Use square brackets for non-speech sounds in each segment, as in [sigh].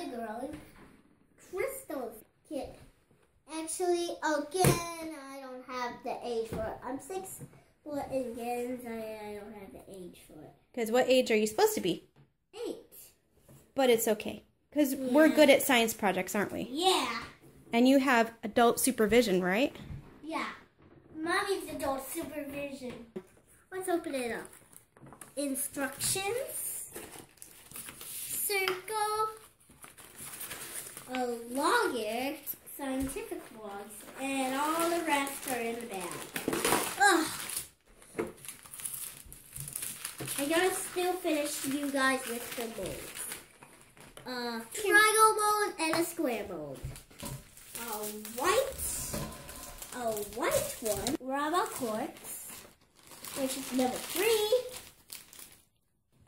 the growing crystals kit. Actually, again, I don't have the age for it. I'm six, but again, I, I don't have the age for it. Because what age are you supposed to be? Eight. But it's okay. Because we're good at science projects, aren't we? Yeah. And you have adult supervision, right? Yeah. Mommy's adult supervision. Let's open it up. Instructions. Circle. A logger. Scientific logs. And all the rest are in the bag. Ugh. I gotta still finish you guys with the molds. Uh, triangle mold and a square mold. A white a white one, rubber quartz, which is number three.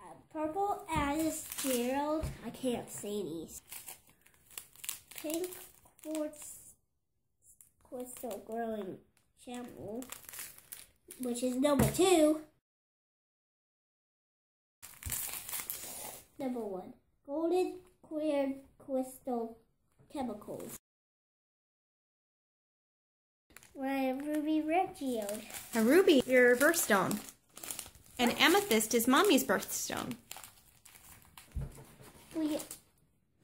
A purple Alice Gerald. I can't say these. Pink quartz crystal growing shampoo, which is number two. Number one, golden clear crystal chemicals. Right, ruby red geode. A ruby, your birthstone. And amethyst is mommy's birthstone. We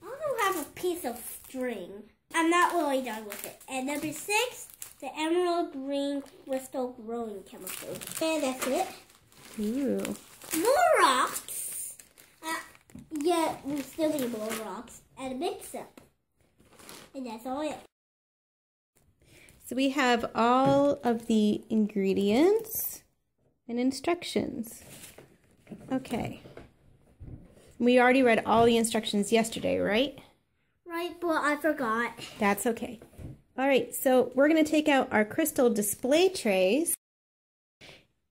also have a piece of string. I'm not really done with it. And number six, the emerald green crystal growing chemical. And that's it. Ooh. More rocks. Uh, yeah, we still need more rocks and a mix up. And that's all it. So we have all of the ingredients and instructions. Okay. We already read all the instructions yesterday, right? Right, but I forgot. That's okay. All right, so we're going to take out our crystal display trays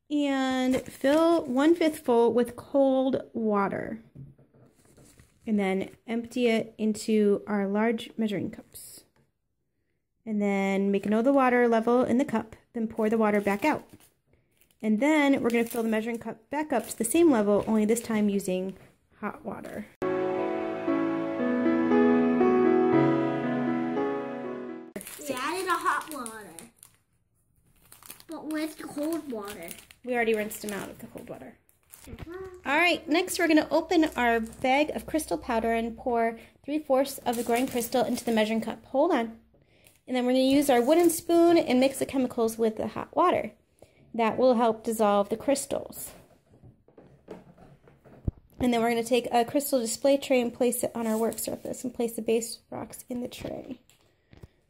and fill one fifth full with cold water. And then empty it into our large measuring cups. And then make know the water level in the cup, then pour the water back out. And then we're going to fill the measuring cup back up to the same level, only this time using hot water. With cold water. We already rinsed them out with the cold water. Uh-huh. All right, next we're going to open our bag of crystal powder and pour three-fourths of the growing crystal into the measuring cup. Hold on. And then we're going to use our wooden spoon and mix the chemicals with the hot water. That will help dissolve the crystals. And then we're going to take a crystal display tray and place it on our work surface and place the base rocks in the tray.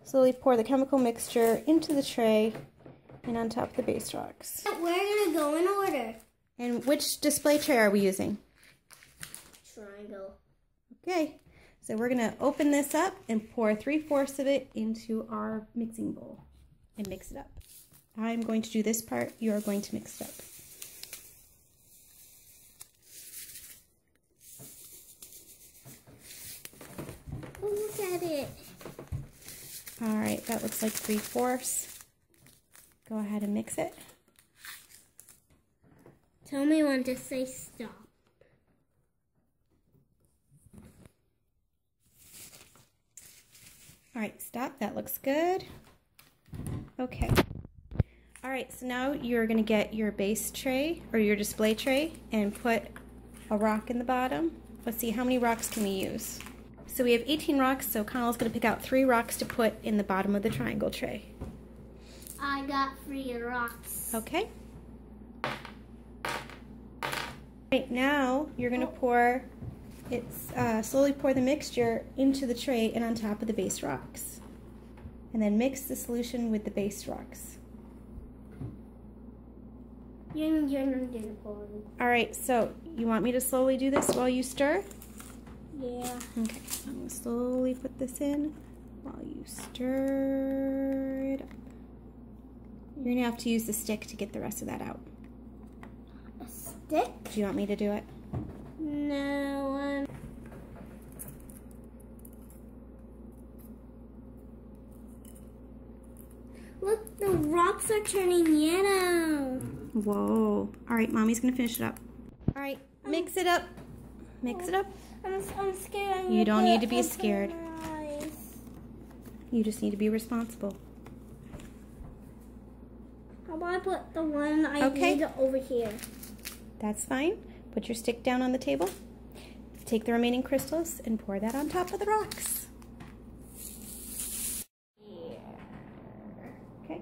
Slowly pour the chemical mixture into the tray and on top of the base rocks. We're gonna go in order. And which display tray are we using? Triangle. Okay, so we're gonna open this up and pour three-fourths of it into our mixing bowl and mix it up. I'm going to do this part, you are going to mix it up. Oh, look at it. All right, that looks like three-fourths. Go ahead and mix it. Tell me when to say stop. All right, stop, that looks good. Okay. All right, so now you're gonna get your base tray or your display tray and put a rock in the bottom. Let's see, how many rocks can we use? So we have 18 rocks, so Conal's gonna pick out three rocks to put in the bottom of the triangle tray. I got three rocks. Okay. Right now, you're gonna pour, it's uh, slowly pour the mixture into the tray and on top of the base rocks. And then mix the solution with the base rocks. You're, you're gonna pour. All right, so you want me to slowly do this while you stir? Yeah. Okay, I'm gonna slowly put this in while you stir it up. You're gonna have to use the stick to get the rest of that out. A stick? Do you want me to do it? No. Um, look, the rocks are turning yellow. Whoa. All right, mommy's gonna finish it up. All right, mix it up. Mix it up. I'm, I'm scared. I'm You don't need to be scared. You just need to be responsible. How about I put the one I Okay. need over here? That's fine. Put your stick down on the table. Take the remaining crystals and pour that on top of the rocks. Okay.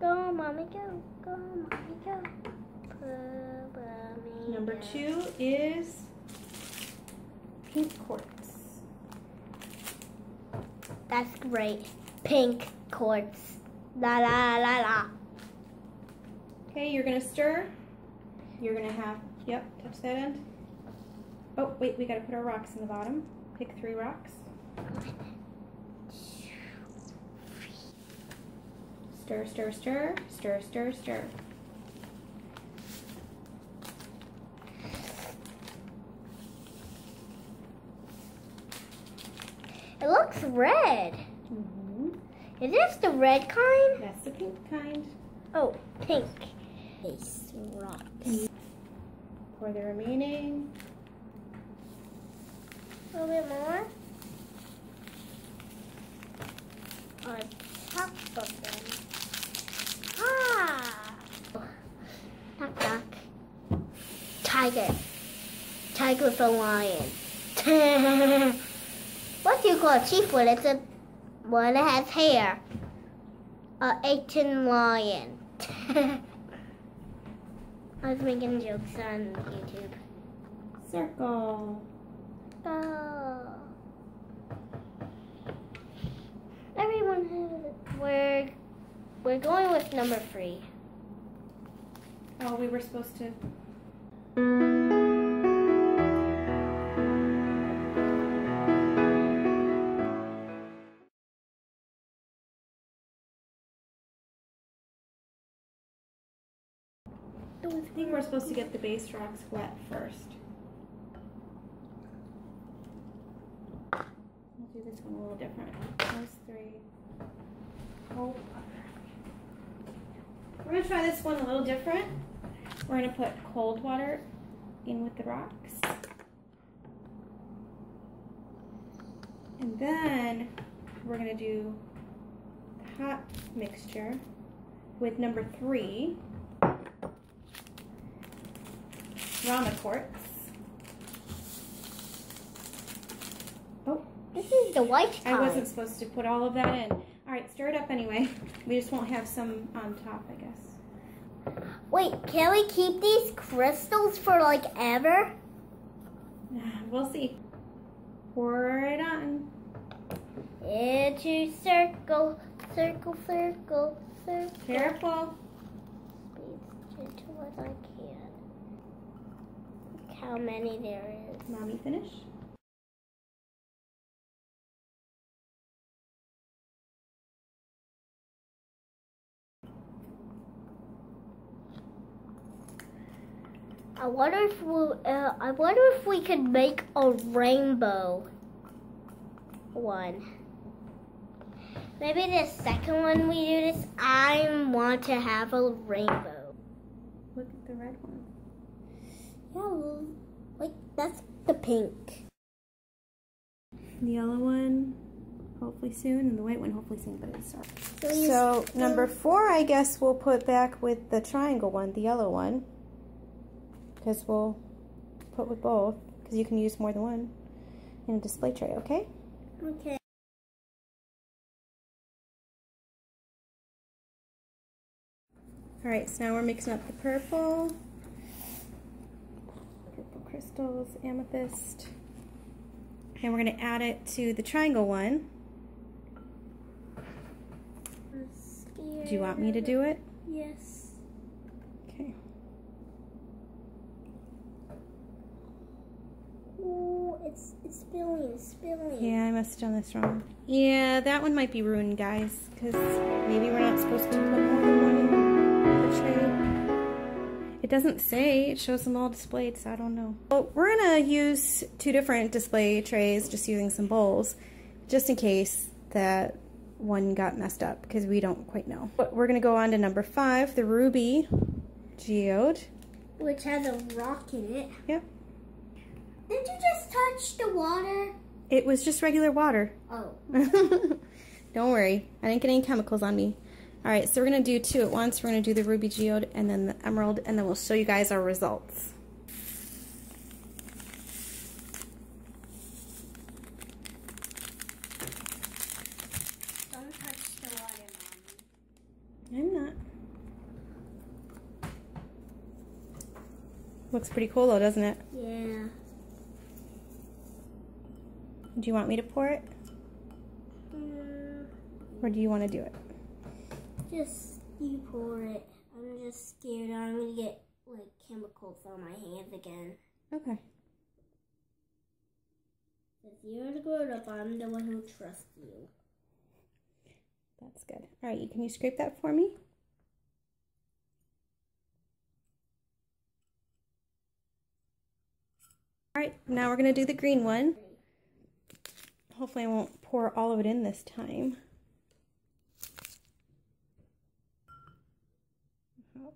Go, mommy, go. Go, mommy, go. Go, mommy, Number two is pink quartz. That's great. Pink quartz. La la la la. Okay, you're gonna stir. You're gonna have, yep, touch that end. Oh, wait, we gotta put our rocks in the bottom. Pick three rocks. Stir, stir, stir, stir, stir, stir. It looks red. Is this the red kind? That's the pink kind. Oh, pink. Base rocks. Pour the remaining. A little bit more. On top of them. Ah! Knock knock. Tiger. Tiger with a lion. [laughs] what do you call a chief when it's a one has hair? A Asian lion. [laughs] I was making jokes on YouTube. Circle. Oh. Everyone has. We're we're going with number three. Oh, we were supposed to. I think we're supposed to get the base rocks wet first. We'll do this one a little different. Those three. Oh. We're gonna try this one a little different. We're gonna put cold water in with the rocks. And then we're gonna do the hot mixture with number three. Oh, This is the white color. I wasn't supposed to put all of that in. All right, stir it up anyway. We just won't have some on top, I guess. Wait, can we keep these crystals for like ever? We'll see. Pour it on. Into circle, circle, circle, circle. Careful. Gentle as I can. Look how many there is. Mommy, finish. I wonder if we, uh, I wonder if we could make a rainbow one. Maybe the second one we do this, I want to have a rainbow. Look at the red one. Yeah, like that's the pink. The yellow one, hopefully soon, and the white one, hopefully soon, but it's dark. So, So um, number four, I guess we'll put back with the triangle one, the yellow one, because we'll put with both, because you can use more than one in a display tray. Okay. okay. All right. So now we're mixing up the purple crystals, amethyst, and we're gonna add it to the triangle one. Do you want me to do it? Yes. Okay. Ooh, it's it's spilling, it's spilling. Yeah, I must have done this wrong. Yeah, that one might be ruined, guys, because maybe we're not supposed to put more than one in the tray. It doesn't say. It shows them all displayed, so I don't know. Well, we're going to use two different display trays, just using some bowls, just in case that one got messed up, because we don't quite know. But we're going to go on to number five, the ruby geode. which has a rock in it. Yep. Did you just touch the water? It was just regular water. Oh. [laughs] Don't worry, I didn't get any chemicals on me. All right, so we're gonna do two at once. We're gonna do the ruby geode and then the emerald, and then we'll show you guys our results. Don't touch the water, Mommy. I'm not. Looks pretty cool though, doesn't it? Yeah. Do you want me to pour it, Mm, or do you want to do it? Just you pour it. I'm just scared I'm gonna get like chemicals on my hands again. Okay. If you're the grown up, I'm the one who trusts you. That's good. All right, can you scrape that for me? All right, now we're gonna do the green one. Hopefully I won't pour all of it in this time.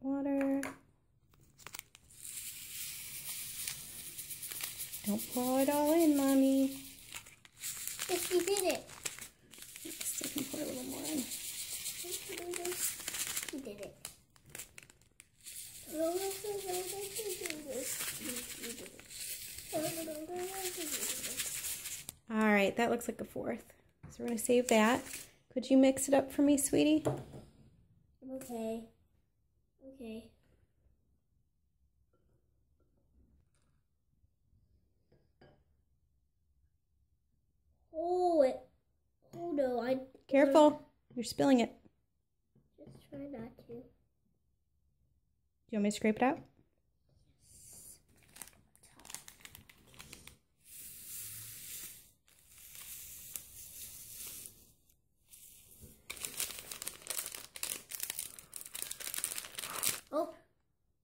Water. Don't pour it all in, Mommy. Yes, you did it. Next, I can pour a little more in. You did it. All right, that looks like a fourth. So we're gonna save that. Could you mix it up for me, sweetie? Okay. Okay. Oh, it. Oh no, I Careful, you're spilling it. just try not to. Do you want me to scrape it out? Oh,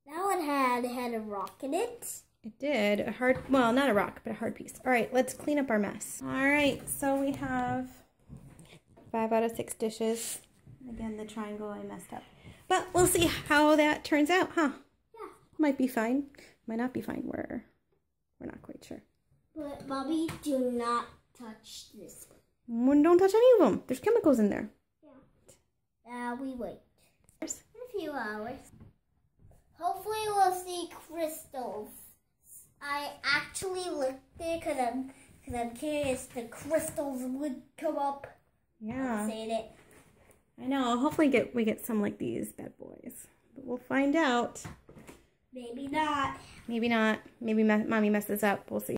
that one had had a rock in it. It did. A hard, well, not a rock, but a hard piece. All right, let's clean up our mess. All right, so we have five out of six dishes. Again, the triangle I messed up. But we'll see how that turns out, huh? Yeah. Might be fine. Might not be fine. We're, we're not quite sure. But Bobby, do not touch this one. Well, Don't touch any of them. There's chemicals in there. Yeah. Uh, we wait. In a few hours. Hopefully we'll see crystals. I actually looked there because I'm, cause I'm curious the crystals would come up. Yeah. Saying it. I know. Hopefully get we get some like these bad boys. But we'll find out. Maybe not. Maybe not. Maybe mommy messes up. We'll see.